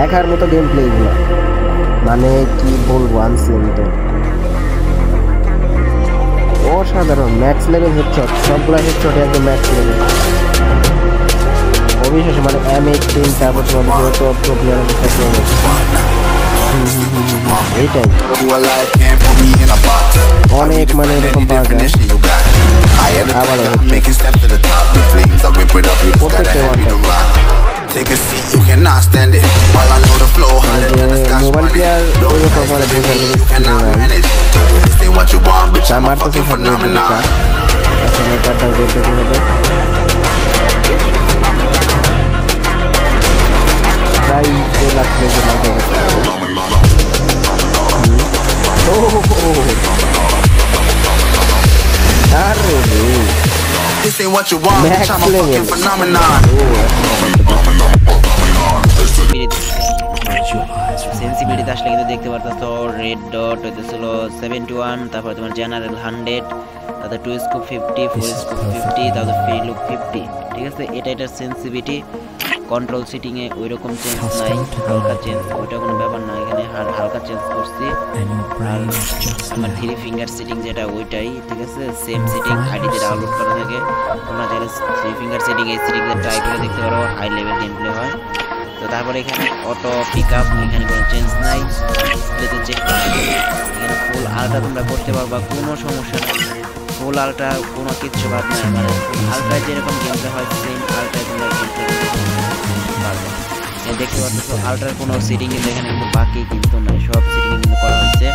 দেখার মতো game play এগুলো মানে কি বলব আনসিন অসাধারণ। ম্যাক্স লেভেল হেডশট সবগুলো হেডশট একদম ম্যাক্স লেভেল অবিশ্বাস মানে এম এইটিন তারপর তোমাদের যেহেতু অপ্রো প্লেয়ার এইটাই। অনেক মানে এরকম পাওয়া যায়। আবারও প্রত্যেকটা cannot stand it. All I know the flow, hotter than a scotch mobile bonnet. Player No ওই রকম মানে attention, বোঝার you cannot manage. This ain't what you want, bitch. I'm a fucking phenomenon. আসলে কার্ডটা বের করতে হবে প্রায় দেড় লাখ প্লেজের মধ্যে ও আরে রে This ain't what you want, Max bitch. I'm a level. fucking phenomenon. Sensibility আসলে কিন্তু দেখতে পারতেছো রেড ডট হইতেছিল সেভেন্টি ওয়ান তারপর তোমার জেনারেল হান্ড্রেড তারপর two scope fifty four scope fifty তারপর ফ্রি লুক ফিফটি ঠিক আছে? এটা এটার সেন্সিভিটি কন্ট্রোল সিটিংয়ে ওই রকম চেঞ্জ নাই হালকা চেঞ্জ ওইটা কোনো ব্যাপার না এখানে হাল- হালকা চেঞ্জ করছি। আমার থ্রি ফিঙ্গার সিটিং যেটা ওইটাই ঠিক আছে? সেম সিটিং আইডিতে ডাউনলোড করা থাকে। তোমরা চাইলে থ্রি ফিঙ্গার সিটিং এই সিটিংটা ট্রাই করে দেখতে পারো হাই লেভেল গেম প্লে হয়। তো তারপরে এখানে অটো পিক আপ এখানে কোনো চেঞ্জ নাই। ডিসপ্লেতে চেক এখানে ফুল আলটা তোমরা করতে পারবা কোনো সমস্যা নেই। ফুল আলটা কোনো কিচ্ছু বাদ নাই। মানে আলটায় যেরকম গেমটা হয় সেম আলটায় তোমরা গেমটা পারবে। দেখতে পাচ্ছ আলটার কোনো সিটিং কিন্তু এখানে কিন্তু বাকি কিন্তু নাই। সব সিটিং কিন্তু করা হয়েছে